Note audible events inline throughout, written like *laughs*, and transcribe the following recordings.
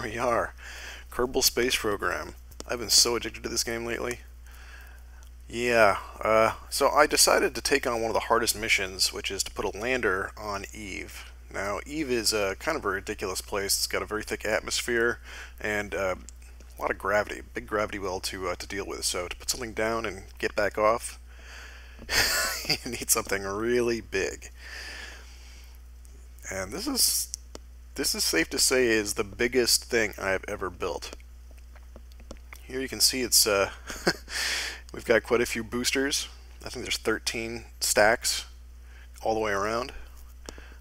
here we are. Kerbal Space Program. I've been so addicted to this game lately. Yeah, uh, so I decided to take on one of the hardest missions, which is to put a lander on Eve. Now, Eve is uh, kind of a ridiculous place. It's got a very thick atmosphere and uh, a lot of gravity, big gravity well to uh, to deal with. So to put something down and get back off, *laughs* you need something really big. And this is this is safe to say is the biggest thing I have ever built. Here you can see it's uh, *laughs* we've got quite a few boosters. I think there's 13 stacks all the way around.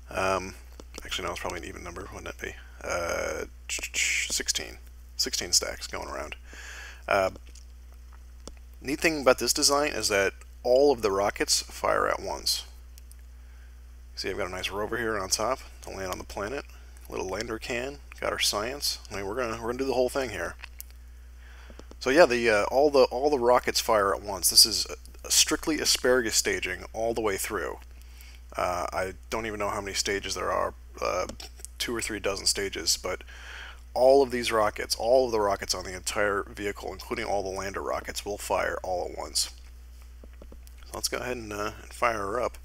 Um, actually, no, it's probably an even number, wouldn't it be? Uh, 16. 16 stacks going around. Uh, neat thing about this design is that all of the rockets fire at once. See, I've got a nice rover here on top to land on the planet. Little lander can. Got our science. I mean, we're gonna we're gonna do the whole thing here. So yeah, the uh, all the all the rockets fire at once. This is strictly asparagus staging all the way through. Uh, I don't even know how many stages there are, uh, two or three dozen stages, but all of these rockets, all of the rockets on the entire vehicle, including all the lander rockets, will fire all at once. So let's go ahead and, uh, and fire her up.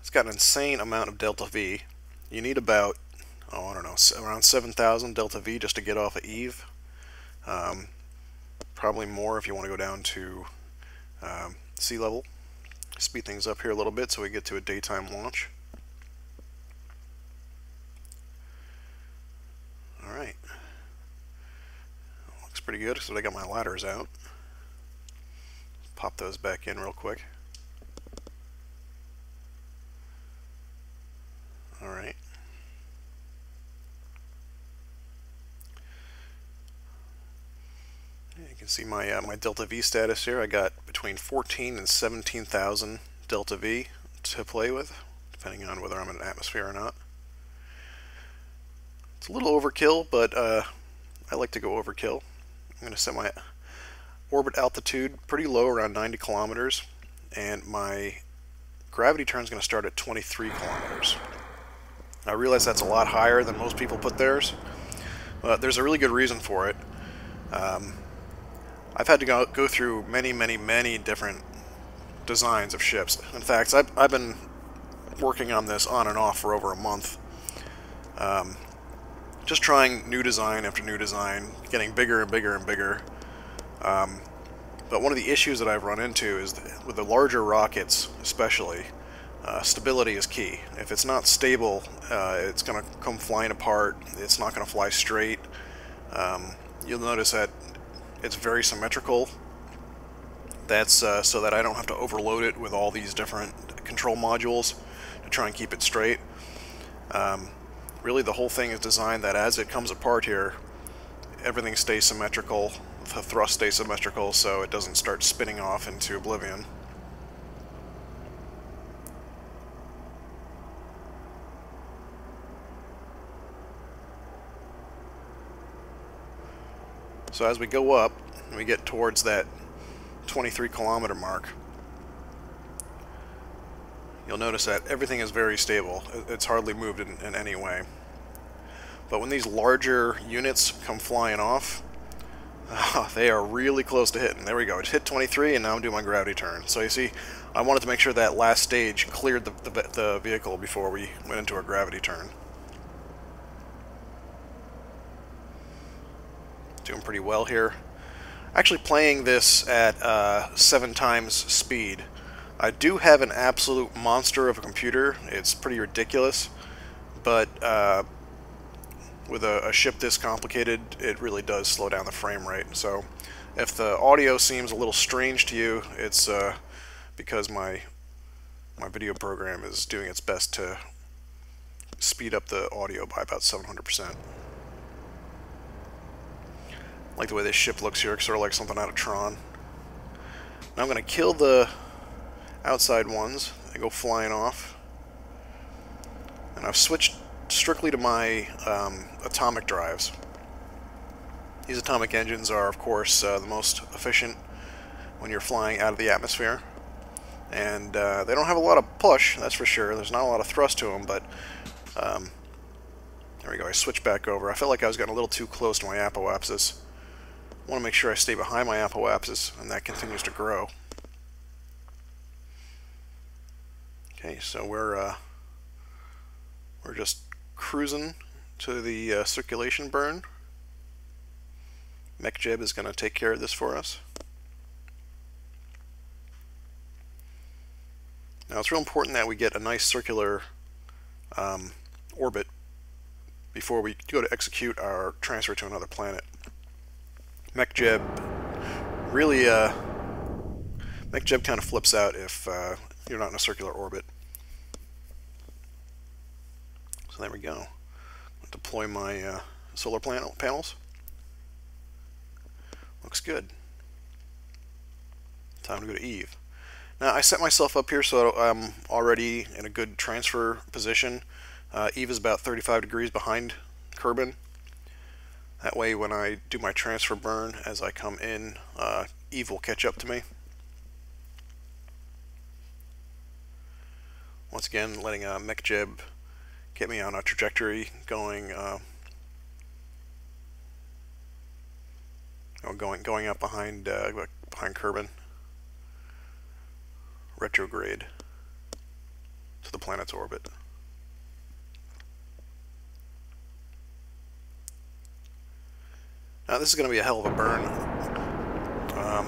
It's got an insane amount of delta V. You need about, oh, I don't know, around 7,000 delta V just to get off of Eve. Um, probably more if you want to go down to um, sea level. Speed things up here a little bit so we get to a daytime launch. Alright. Looks pretty good, so I got my ladders out. Pop those back in real quick. Alright. You can see my uh, my delta V status here. I got between 14 and 17,000 delta V to play with, depending on whether I'm in an atmosphere or not. It's a little overkill, but uh, I like to go overkill. I'm going to set my orbit altitude pretty low, around 90 kilometers, and my gravity turn is going to start at 23 kilometers. I realize that's a lot higher than most people put theirs, but there's a really good reason for it. Um, I've had to go, go through many, many, many different designs of ships. In fact, I've, I've been working on this on and off for over a month. Um, just trying new design after new design, getting bigger and bigger and bigger. Um, but one of the issues that I've run into is with the larger rockets, especially, uh, stability is key. If it's not stable, uh, it's going to come flying apart. It's not going to fly straight. Um, you'll notice that it's very symmetrical. That's uh, so that I don't have to overload it with all these different control modules to try and keep it straight. Um, really the whole thing is designed that as it comes apart here, everything stays symmetrical, the thrust stays symmetrical so it doesn't start spinning off into oblivion. So as we go up, we get towards that 23 kilometer mark, you'll notice that everything is very stable. It's hardly moved in, in any way. But when these larger units come flying off, uh, *laughs* they are really close to hitting. There we go. It hit 23, and now I'm doing my gravity turn. So you see, I wanted to make sure that last stage cleared the, the, the vehicle before we went into our gravity turn. Doing pretty well here. Actually playing this at uh, seven times speed. I do have an absolute monster of a computer. It's pretty ridiculous, but uh, with a, a, ship this complicated, it really does slow down the frame rate. So if the audio seems a little strange to you, it's uh, because my my video program is doing its best to speed up the audio by about 700% like the way this ship looks here, it's sort of like something out of Tron. Now I'm going to kill the outside ones. They go flying off. And I've switched strictly to my um, atomic drives. These atomic engines are, of course, uh, the most efficient when you're flying out of the atmosphere. And uh, they don't have a lot of push, that's for sure. There's not a lot of thrust to them, but um, There we go, I switched back over. I felt like I was getting a little too close to my apoapsis. Want to make sure I stay behind my apoapsis and that continues to grow. Okay, so we're uh, we're just cruising to the uh, circulation burn. MechJeb is going to take care of this for us. Now it's real important that we get a nice circular um, orbit before we go to execute our transfer to another planet. MechJeb really, uh, MechJeb kind of flips out if uh, you're not in a circular orbit. So there we go. Deploy my uh, solar panel panels. Looks good. Time to go to Eve. Now I set myself up here so I'm already in a good transfer position. Uh, Eve is about 35 degrees behind Kerbin. That way when I do my transfer burn as I come in, uh, Eve will catch up to me. Once again, letting uh, MechJeb get me on a trajectory going uh, going going up behind uh, behind Kerbin retrograde to the planet's orbit. Now this is going to be a hell of a burn. Um,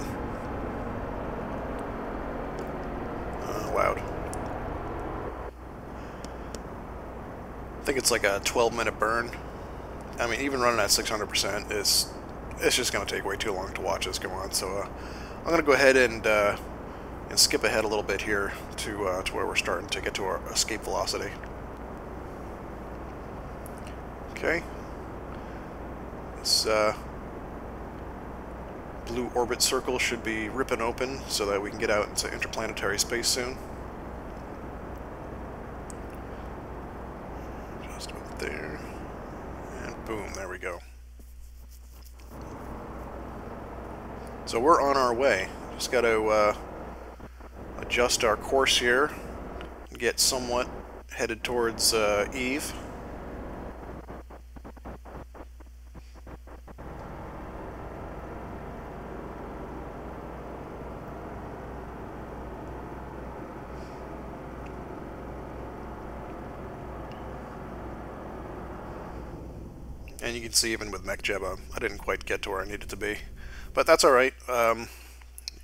uh, loud. I think it's like a 12 minute burn. I mean, even running at 600% is it's just going to take way too long to watch this go on. So uh, I'm going to go ahead and uh, and skip ahead a little bit here to uh, to where we're starting to get to our escape velocity. Okay. This uh, blue orbit circle should be ripping open so that we can get out into interplanetary space soon. Just about there. And boom, there we go. So we're on our way. Just got to uh, adjust our course here, get somewhat headed towards uh, Eve. Even with MechJeb, I didn't quite get to where I needed to be. But that's alright. Um,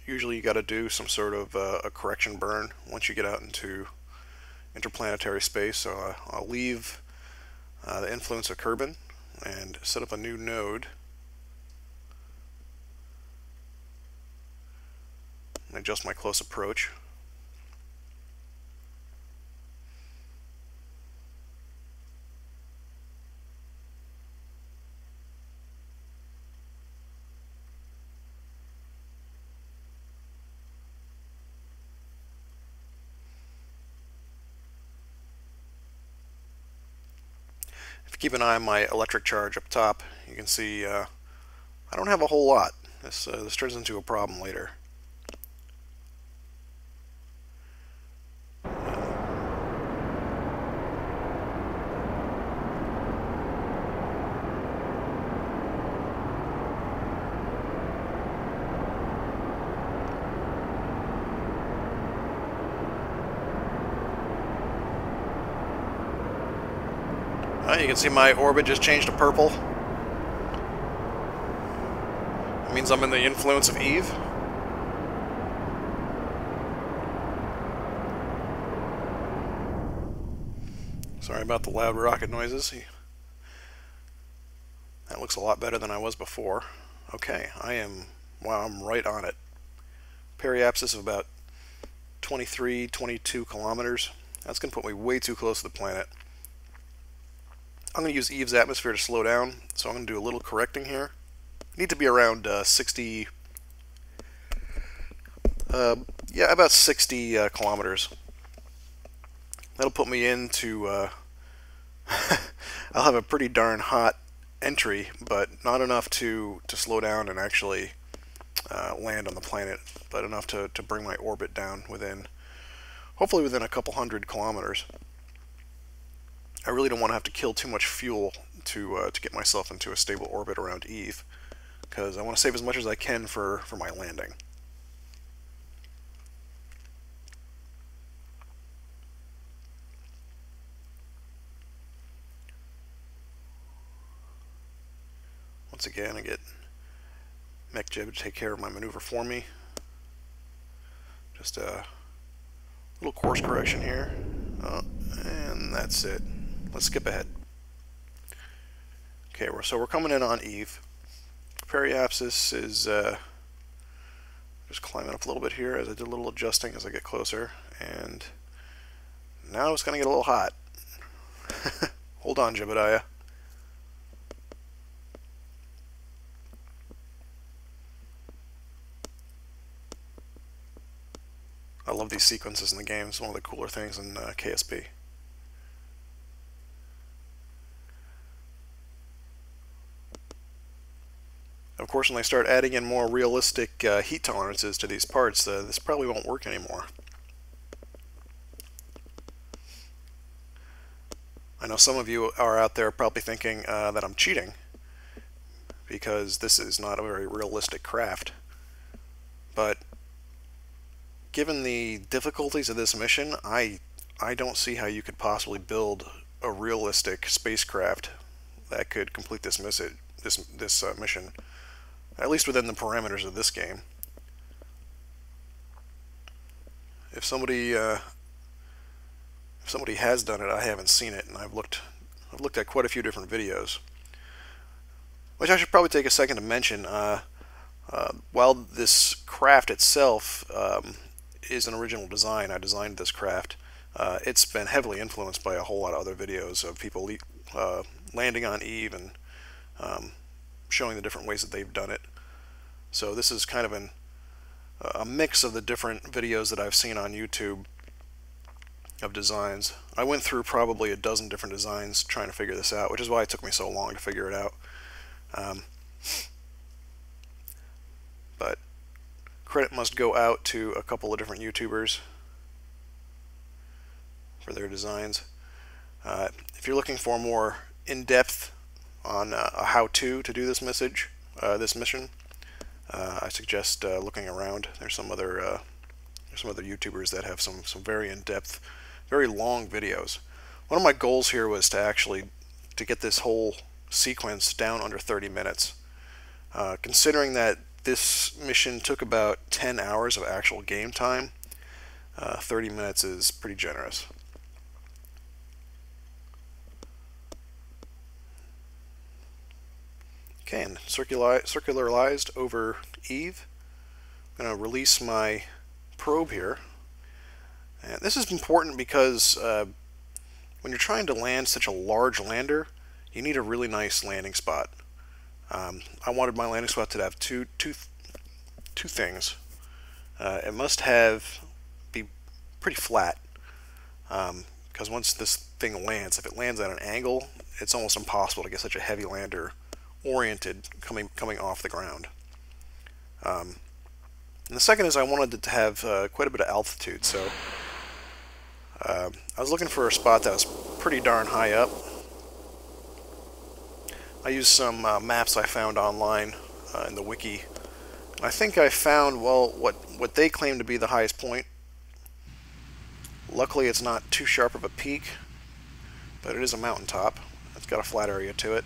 usually you got to do some sort of uh, a correction burn once you get out into interplanetary space. So uh, I'll leave uh, the influence of Kerbin and set up a new node. And adjust my close approach. Keep an eye on my electric charge up top, you can see uh, I don't have a whole lot. This, uh, this turns into a problem later. Can see my orbit just changed to purple. It means I'm in the influence of Eve. Sorry about the loud rocket noises. That looks a lot better than I was before. Okay, I am, wow, I'm right on it. Periapsis of about 23, 22 kilometers. That's going to put me way too close to the planet. I'm going to use Eve's atmosphere to slow down, so I'm going to do a little correcting here. I need to be around uh, 60, uh, yeah, about 60 uh, kilometers. That'll put me into, uh, *laughs* I'll have a pretty darn hot entry, but not enough to, to slow down and actually uh, land on the planet, but enough to, to bring my orbit down within, hopefully within a couple hundred kilometers. I really don't want to have to kill too much fuel to uh, to get myself into a stable orbit around Eve, because I want to save as much as I can for, for my landing. Once again, I get MechJeb to take care of my maneuver for me. Just a little course correction here. Oh, and that's it. Let's skip ahead. Okay, so we're coming in on Eve. Periapsis is uh, just climbing up a little bit here as I did a little adjusting as I get closer. And now it's going to get a little hot. *laughs* Hold on, Jebediah. I love these sequences in the game. It's one of the cooler things in uh, KSP. Of course, when they start adding in more realistic uh, heat tolerances to these parts, uh, this probably won't work anymore. I know some of you are out there probably thinking uh, that I'm cheating because this is not a very realistic craft. But given the difficulties of this mission, I I don't see how you could possibly build a realistic spacecraft that could complete this this this uh, mission, at least within the parameters of this game. If somebody uh, if somebody has done it, I haven't seen it, and I've looked I've looked at quite a few different videos. Which I should probably take a second to mention. Uh, uh, while this craft itself um, is an original design. I designed this craft. Uh, it's been heavily influenced by a whole lot of other videos of people uh, landing on Eve and um, showing the different ways that they've done it. So this is kind of an, a mix of the different videos that I've seen on YouTube of designs. I went through probably a dozen different designs trying to figure this out, which is why it took me so long to figure it out. Um, but credit must go out to a couple of different YouTubers for their designs. Uh, if you're looking for more in-depth on uh, a how-to to do this message, uh, this mission, uh, I suggest uh, looking around. There's some other uh, there's some other YouTubers that have some some very in-depth, very long videos. One of my goals here was to actually to get this whole sequence down under 30 minutes. considering that this mission took about 10 hours of actual game time. Uh, 30 minutes is pretty generous. And circularized over Eve. I'm going to release my probe here. And this is important because uh, when you're trying to land such a large lander, you need a really nice landing spot. Um, I wanted my landing spot to have two, two, two things. Uh, it must have be pretty flat because um, once this thing lands, if it lands at an angle, it's almost impossible to get such a heavy lander oriented coming coming off the ground. Um, and the second is I wanted it to have uh, quite a bit of altitude, so uh, I was looking for a spot that was pretty darn high up. I used some uh, maps I found online uh, in the wiki. I think I found, well, what, what they claim to be the highest point. Luckily, it's not too sharp of a peak, but it is a mountaintop. It's got a flat area to it.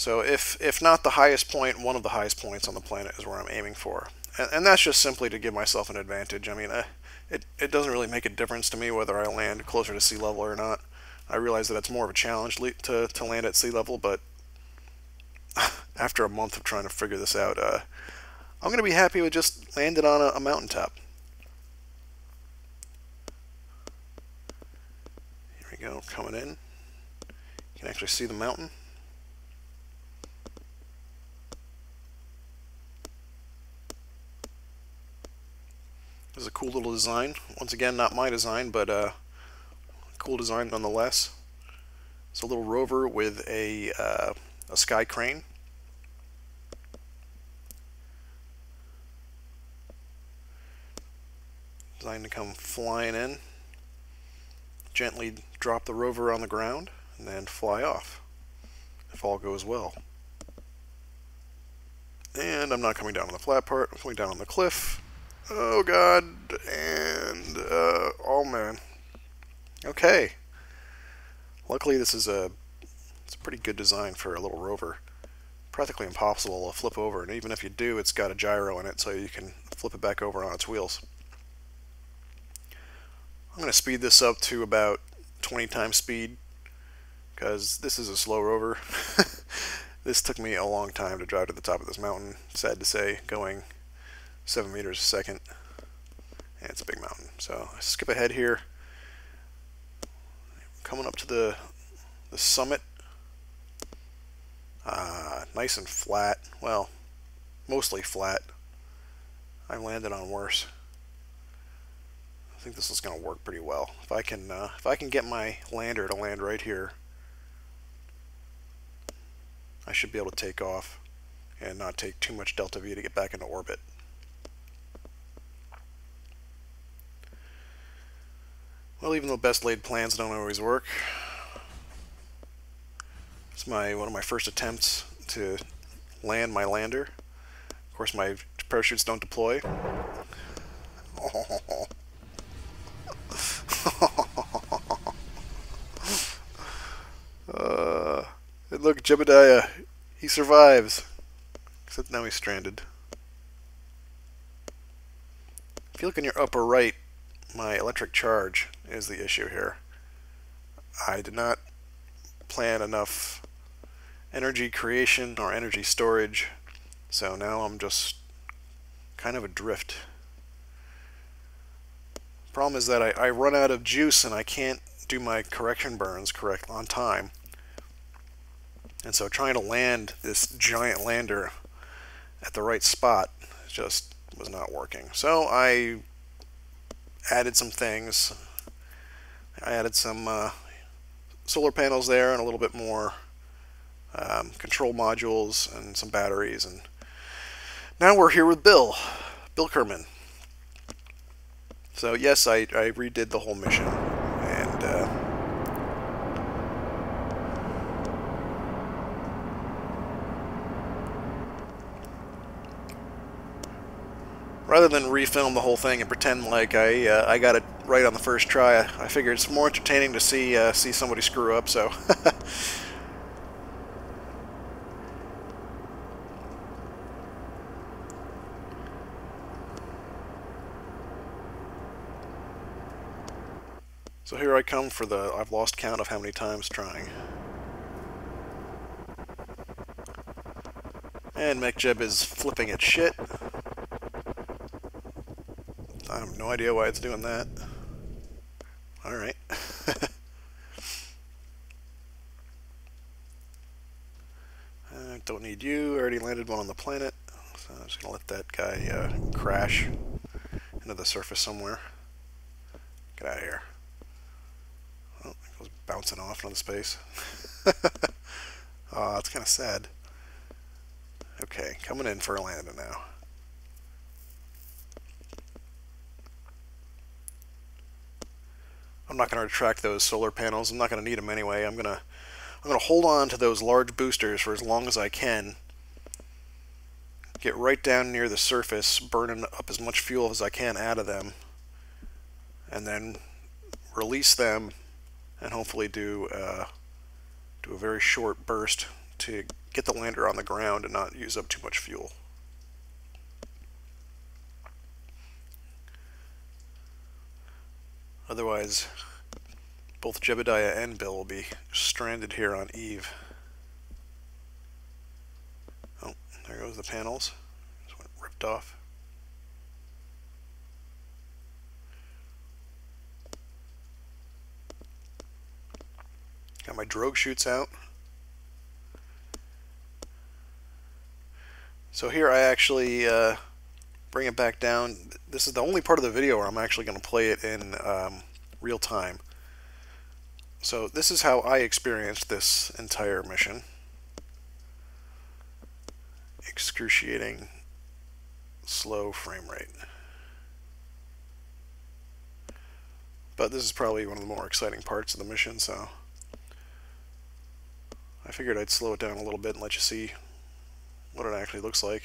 So if, if not the highest point, one of the highest points on the planet is where I'm aiming for. And, and that's just simply to give myself an advantage. I mean, uh, it, it doesn't really make a difference to me whether I land closer to sea level or not. I realize that it's more of a challenge to, to land at sea level, but *laughs* after a month of trying to figure this out, uh, I'm going to be happy with just landing on a, a mountaintop. Here we go, coming in. You can actually see the mountain. This is a cool little design. Once again, not my design, but uh, Cool design nonetheless. It's a little rover with a, uh, a sky crane. Designed to come flying in. gently drop the rover on the ground and then fly off if all goes well. And I'm not coming down on the flat part, I'm coming down on the cliff. Oh god, and, uh, oh man. Okay. Luckily this is a, it's a pretty good design for a little rover. Practically impossible to flip over, and even if you do, it's got a gyro in it so you can flip it back over on its wheels. I'm going to speed this up to about 20 times speed because this is a slow rover. *laughs* this took me a long time to drive to the top of this mountain, sad to say, going 7 meters a second. And it's a big mountain. So I skip ahead here. Coming up to the, the summit. Uh, nice and flat. Well, mostly flat. I landed on worse. I think this is going to work pretty well. If I can, uh, if I can get my lander to land right here, I should be able to take off and not take too much delta V to get back into orbit. Well, even though best laid plans don't always work, it's my one of my first attempts to land my lander. Of course, my parachutes don't deploy. Oh. uh, and look, Jebediah, he survives. Except now he's stranded. If you look in your upper right, my electric charge is the issue here. I did not plan enough energy creation or energy storage, so now I'm just kind of adrift. Problem is that I, I run out of juice and I can't do my correction burns correct on time. And so trying to land this giant lander at the right spot just was not working. So I added some things. I added some uh, solar panels there and a little bit more um, control modules and some batteries. And now we're here with Bill, Bill Kerman. So yes, I, I redid the whole mission, and uh, rather than refilm the whole thing and pretend like I uh, I got it right on the first try, I, I figured it's more entertaining to see uh, see somebody screw up. So. *laughs* So here I come for the, I've lost count of how many times trying. And MechJeb is flipping its shit. I have no idea why it's doing that. Alright. *laughs* I don't need you, I already landed one on the planet. So I'm just going to let that guy uh, crash into the surface somewhere. Get out of here Oh, it was bouncing off into space. *laughs* oh, it's kind of sad. Okay, coming in for a landing now. I'm not going to retract those solar panels. I'm not going to need them anyway. I'm going to I'm going to hold on to those large boosters for as long as I can. Get right down near the surface, burning up as much fuel as I can out of them. And then release them and hopefully do uh, do a very short burst to get the lander on the ground and not use up too much fuel. Otherwise, both Jebediah and Bill will be stranded here on Eve. Oh, there goes the panels. Just went ripped off. Got my drogue chutes out. So here I actually uh, bring it back down. This is the only part of the video where I'm actually going to play it in um, real time. So this is how I experienced this entire mission. Excruciating slow frame rate. But this is probably one of the more exciting parts of the mission, so I figured I'd slow it down a little bit and let you see what it actually looks like.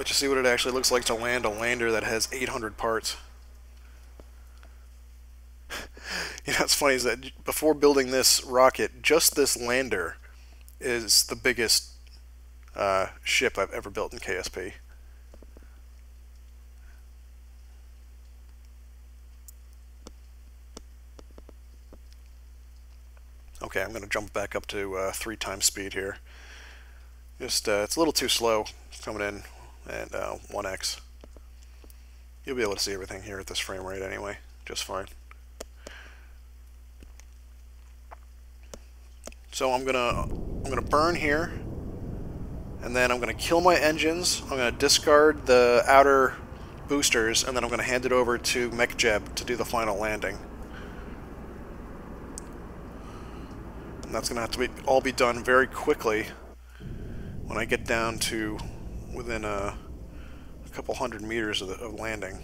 Let you see what it actually looks like to land a lander that has 800 parts. *laughs* you know, what's funny is that before building this rocket, just this lander is the biggest uh, ship I've ever built in KSP. Okay, I'm going to jump back up to uh, three times speed here. Just, uh, it's a little too slow coming in at uh, 1x. You'll be able to see everything here at this frame rate anyway, just fine. So I'm gonna I'm gonna burn here, and then I'm gonna kill my engines. I'm gonna discard the outer boosters, and then I'm gonna hand it over to MechJeb to do the final landing. And that's gonna have to be all be done very quickly when I get down to within a, a couple hundred meters of, the, of landing.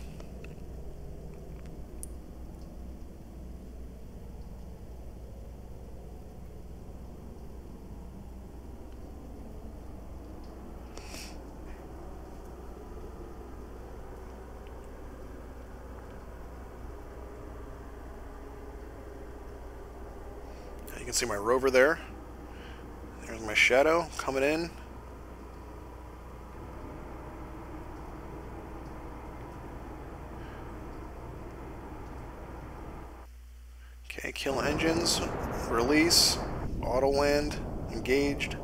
You can see my rover there. There's my shadow coming in. Okay, release, auto land, engaged.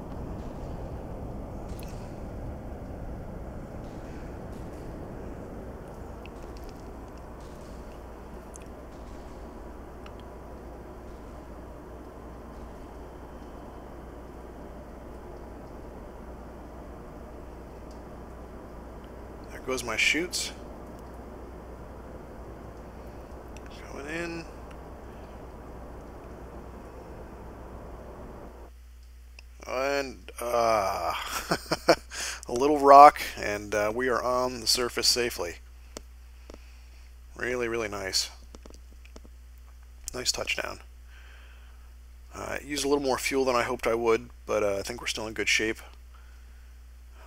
There goes my chutes. Going in. And, uh, a little rock, and uh, we are on the surface safely. Really, really nice. Nice touchdown. Uh, used a little more fuel than I hoped I would, but uh, I think we're still in good shape.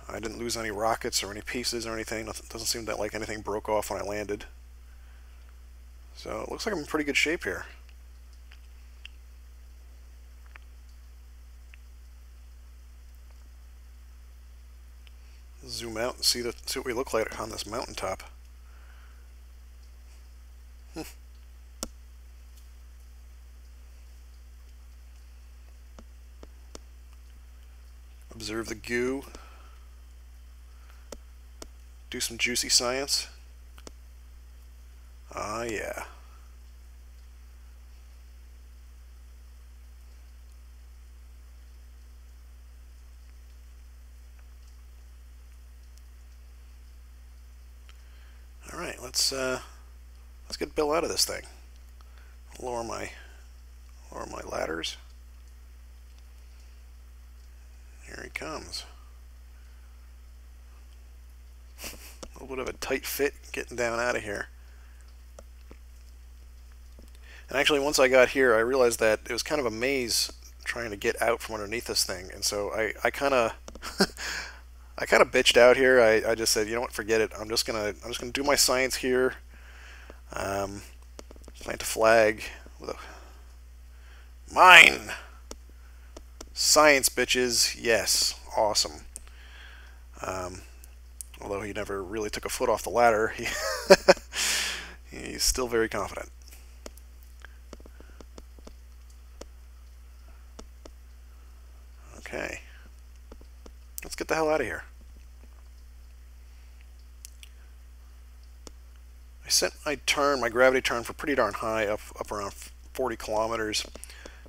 I didn't lose any rockets or any pieces or anything. Nothing, doesn't seem that like anything broke off when I landed. So it looks like I'm in pretty good shape here. Out and see, the, see what we look like on this mountaintop. Hmm. Observe the goo. Do some juicy science. Ah, yeah. All right, let's uh, let's get Bill out of this thing. Lower my lower my ladders. Here he comes. A little bit of a tight fit getting down out of here. And actually, once I got here, I realized that it was kind of a maze trying to get out from underneath this thing, and so I, I kind of *laughs* I kind of bitched out here. I, I just said, you know what, forget it. I'm just gonna I'm just gonna do my science here. Um, plant a flag with a mine. Science, bitches. Yes, awesome. Um, although he never really took a foot off the ladder, he *laughs* he's still very confident. Okay. Let's get the hell out of here. I set my turn, my gravity turn for pretty darn high, up, up around 40 kilometers,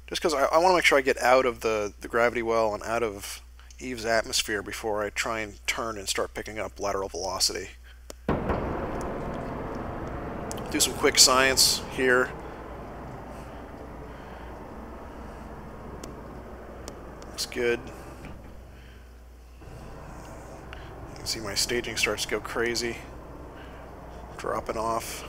just because I, I want to make sure I get out of the, the gravity well and out of Eve's atmosphere before I try and turn and start picking up lateral velocity. Do some quick science here. Looks good. See my staging starts to go crazy. dropping off.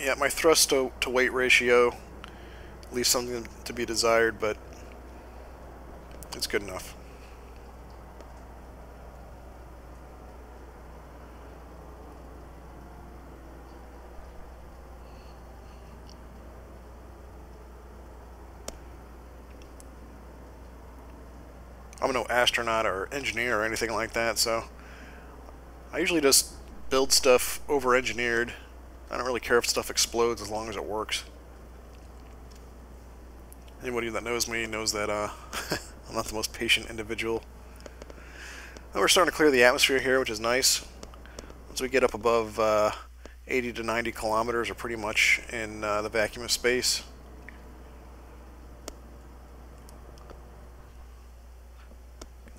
yeah, my thrust to, to weight ratio leaves something to be desired, but it's good enough. I'm no astronaut or engineer or anything like that, so I usually just build stuff over-engineered I don't really care if stuff explodes as long as it works. Anybody that knows me knows that uh, *laughs* I'm not the most patient individual. We're starting to clear the atmosphere here, which is nice. Once we get up above uh, 80 to 90 kilometers, we're pretty much in uh, the vacuum of space.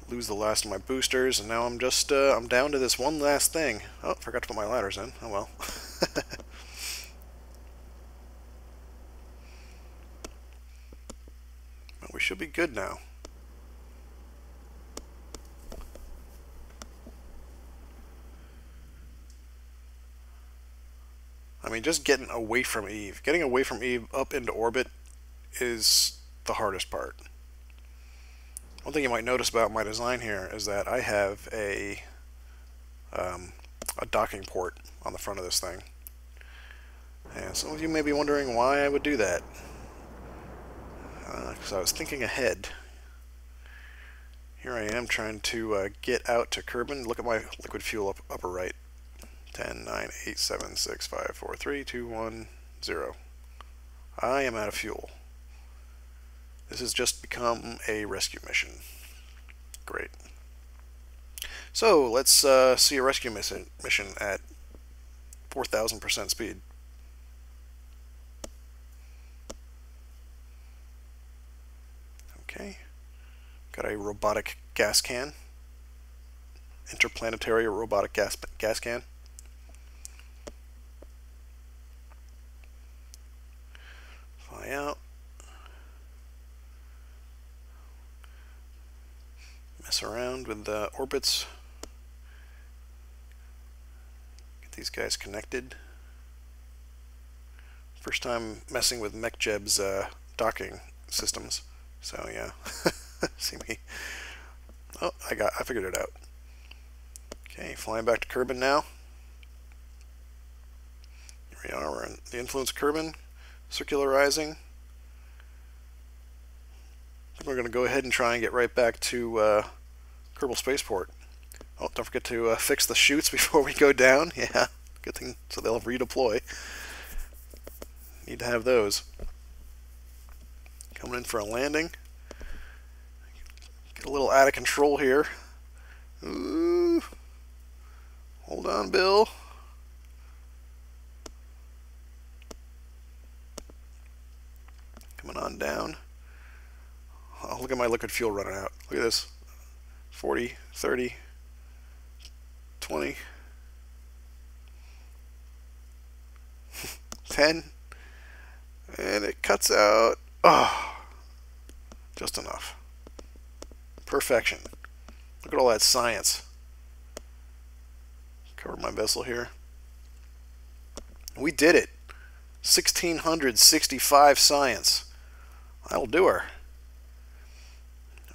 Lose the last of my boosters, and now I'm just uh, I'm down to this one last thing. Oh, forgot to put my ladders in. Oh well. *laughs* but we should be good now. I mean, just getting away from Eve. Getting away from Eve up into orbit is the hardest part. One thing you might notice about my design here is that I have a um, a docking port on the front of this thing. And some of you may be wondering why I would do that. Because uh, I was thinking ahead. Here I am trying to uh, get out to Kerbin. Look at my liquid fuel up, upper right. 10, 9, 8, 7, 6, 5, 4, 3, 2, 1, 0. I am out of fuel. This has just become a rescue mission. Great. So let's uh, see a rescue mission, at 4,000% speed. Okay. Got a robotic gas can. Interplanetary robotic gas, gas can. Fly out. Mess around with the orbits. Get these guys connected. First time messing with MechJeb's uh, docking systems. So yeah, *laughs* see me. Oh, I got, I figured it out. Okay, flying back to Kerbin now. Here we are, we're in the influence Kerbin, circularizing. We're going to go ahead and try and get right back to uh, Kerbal Spaceport. Oh, don't forget to uh, fix the chutes *laughs* before we go down. *laughs* Yeah, good thing, so they'll redeploy. Need to have those. Coming in for a landing. Get a little out of control here. Ooh. Hold on, Bill. Coming on down. Oh, look at my liquid fuel running out. Look at this. 40, 30, 20, *laughs* 10, and it cuts out, oh, just enough. Perfection. Look at all that science. Cover my vessel here. We did it. 1665 science. That'll do her.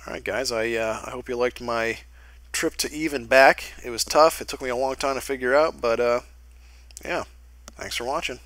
Alright guys, I, uh, I hope you liked my trip to even back. It was tough. It took me a long time to figure out, but uh, yeah. Thanks for watching.